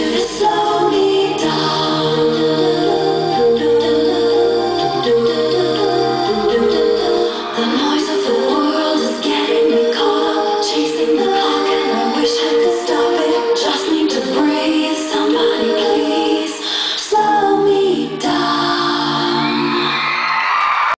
you to slow.